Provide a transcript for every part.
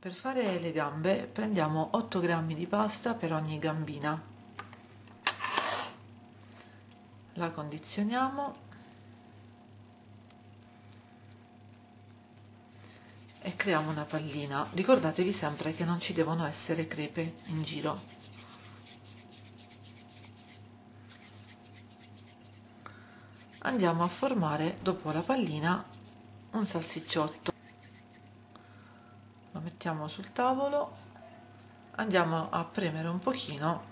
Per fare le gambe prendiamo 8 g di pasta per ogni gambina. La condizioniamo e creiamo una pallina. Ricordatevi sempre che non ci devono essere crepe in giro. Andiamo a formare dopo la pallina un salsicciotto mettiamo sul tavolo andiamo a premere un pochino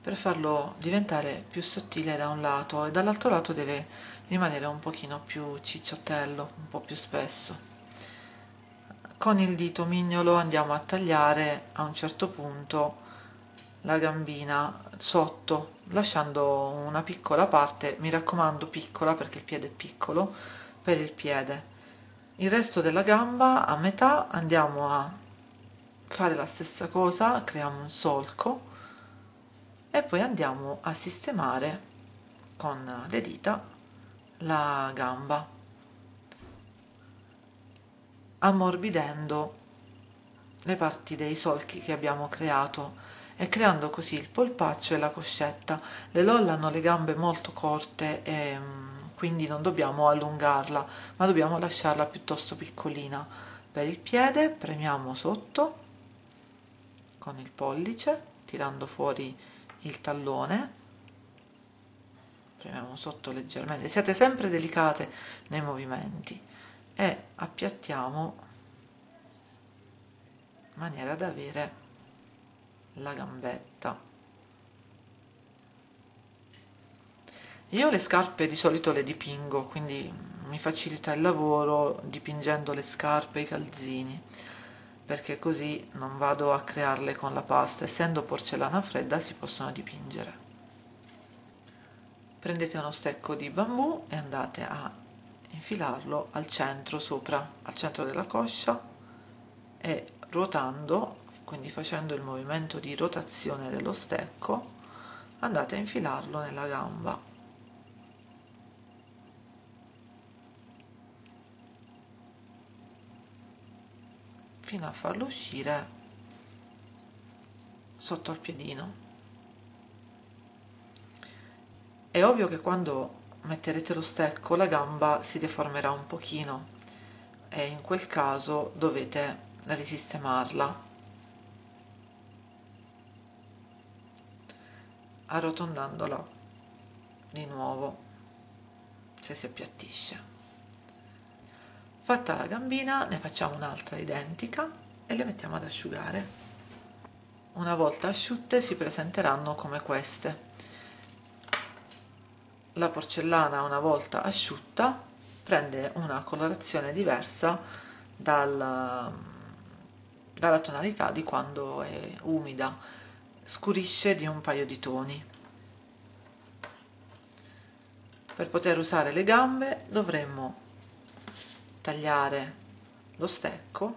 per farlo diventare più sottile da un lato e dall'altro lato deve rimanere un pochino più cicciottello un po' più spesso. Con il dito mignolo andiamo a tagliare a un certo punto la gambina sotto lasciando una piccola parte mi raccomando piccola perché il piede è piccolo per il piede. Il resto della gamba a metà andiamo a fare la stessa cosa creiamo un solco e poi andiamo a sistemare con le dita la gamba ammorbidendo le parti dei solchi che abbiamo creato e creando così il polpaccio e la coscetta. Le lolla hanno le gambe molto corte e quindi non dobbiamo allungarla ma dobbiamo lasciarla piuttosto piccolina. Per il piede premiamo sotto con il pollice tirando fuori il tallone. Premiamo sotto leggermente. Siate sempre delicate nei movimenti. E appiattiamo in maniera da avere la gambetta. Io le scarpe di solito le dipingo, quindi mi facilita il lavoro dipingendo le scarpe e i calzini, perché così non vado a crearle con la pasta, essendo porcellana fredda si possono dipingere. Prendete uno stecco di bambù e andate a infilarlo al centro sopra, al centro della coscia e ruotando, quindi facendo il movimento di rotazione dello stecco, andate a infilarlo nella gamba fino a farlo uscire sotto al piedino. È ovvio che quando metterete lo stecco la gamba si deformerà un pochino e in quel caso dovete risistemarla. Arrotondandola di nuovo se si appiattisce fatta la gambina ne facciamo un'altra identica e le mettiamo ad asciugare. Una volta asciutte si presenteranno come queste. La porcellana una volta asciutta prende una colorazione diversa dal, dalla tonalità di quando è umida. Scurisce di un paio di toni. Per poter usare le gambe dovremmo tagliare lo stecco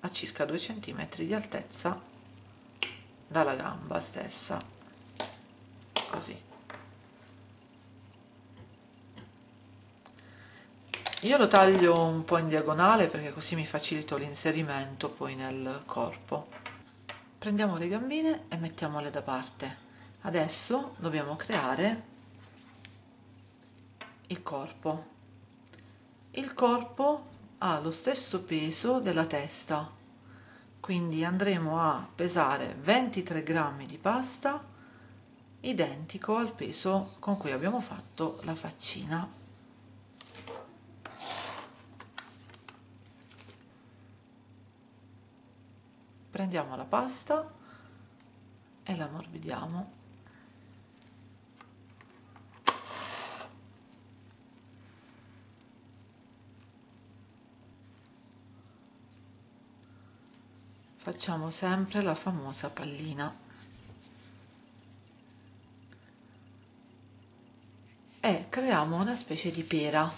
a circa 2 cm di altezza dalla gamba stessa. Così. Io lo taglio un po' in diagonale perché così mi facilito l'inserimento poi nel corpo. Prendiamo le gambine e mettiamole da parte. Adesso dobbiamo creare il corpo il corpo ha lo stesso peso della testa. Quindi andremo a pesare 23 grammi di pasta identico al peso con cui abbiamo fatto la faccina. Prendiamo la pasta e la morbidiamo facciamo sempre la famosa pallina. E creiamo una specie di pera.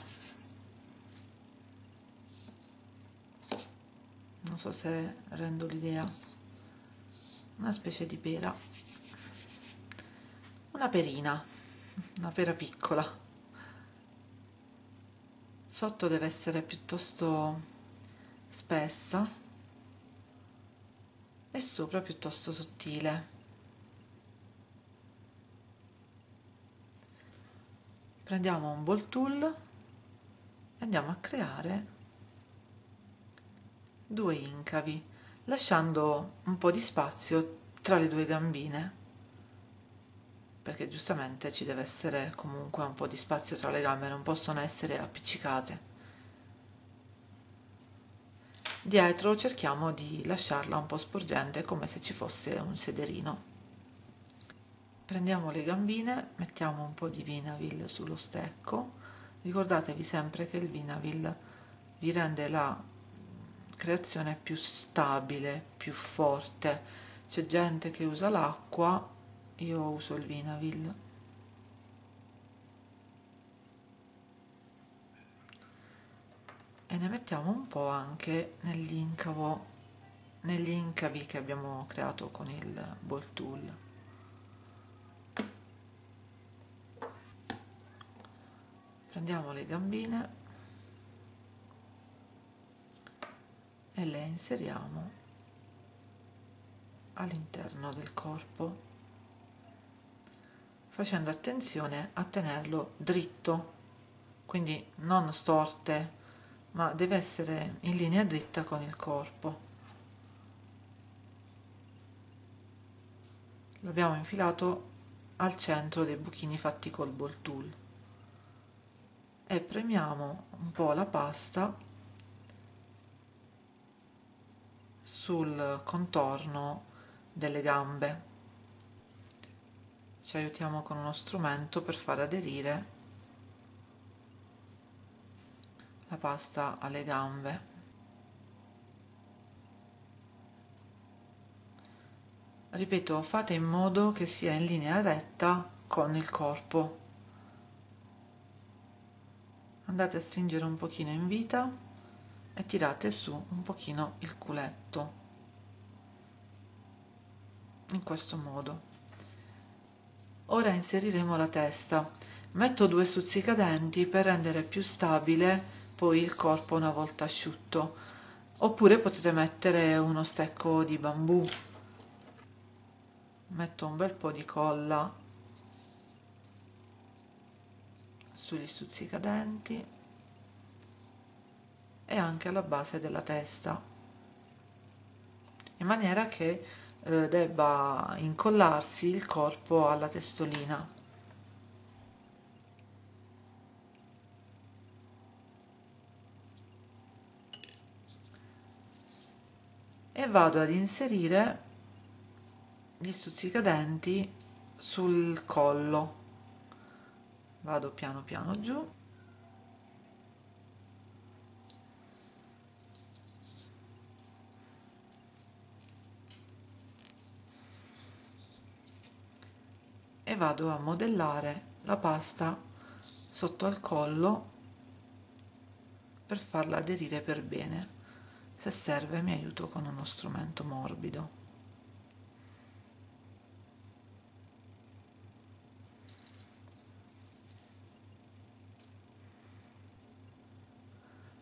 Non so se rendo l'idea. Una specie di pera. Una perina. Una pera piccola. Sotto deve essere piuttosto spessa e sopra piuttosto sottile. Prendiamo un ball tool e andiamo a creare due incavi, lasciando un po' di spazio tra le due gambine perché giustamente ci deve essere comunque un po' di spazio tra le gambe, non possono essere appiccicate. Dietro cerchiamo di lasciarla un po' sporgente come se ci fosse un sederino. Prendiamo le gambine, mettiamo un po' di vinavil sullo stecco, ricordatevi sempre che il vinavil vi rende la creazione più stabile, più forte. C'è gente che usa l'acqua io uso il Vinavil e ne mettiamo un po' anche nell'incavo negli incavi che abbiamo creato con il ball tool. Prendiamo le gambine e le inseriamo all'interno del corpo facendo attenzione a tenerlo dritto quindi non storte ma deve essere in linea dritta con il corpo. L'abbiamo infilato al centro dei buchini fatti col ball tool e premiamo un po' la pasta sul contorno delle gambe. Ci aiutiamo con uno strumento per far aderire la pasta alle gambe. Ripeto fate in modo che sia in linea retta con il corpo. Andate a stringere un pochino in vita e tirate su un pochino il culetto. In questo modo. Ora inseriremo la testa. Metto due stuzzicadenti per rendere più stabile poi il corpo una volta asciutto. Oppure potete mettere uno stecco di bambù. Metto un bel po' di colla sugli stuzzicadenti e anche alla base della testa in maniera che eh, debba incollarsi il corpo alla testolina. E vado ad inserire gli stuzzicadenti sul collo. Vado piano piano giù e vado a modellare la pasta sotto al collo per farla aderire per bene se serve mi aiuto con uno strumento morbido.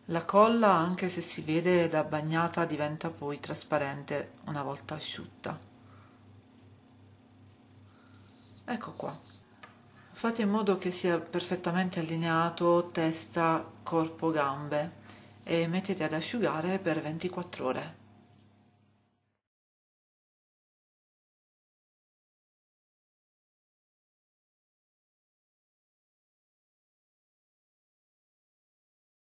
La colla, anche se si vede da bagnata, diventa poi trasparente una volta asciutta. Ecco qua. Fate in modo che sia perfettamente allineato testa corpo gambe e mettete ad asciugare per 24 ore